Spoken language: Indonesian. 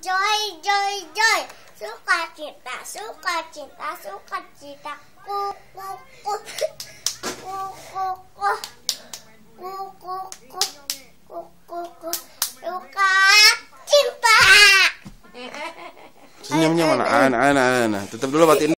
Joy, joy, joy. Suka cita, suka cita, suka cita. Ku, ku, ku. Ku, ku, ku. Ku, ku, ku. Ku, ku, ku. Suka cinta. Senyumnya mana? Ana, ana, ana. tetap dulu batin.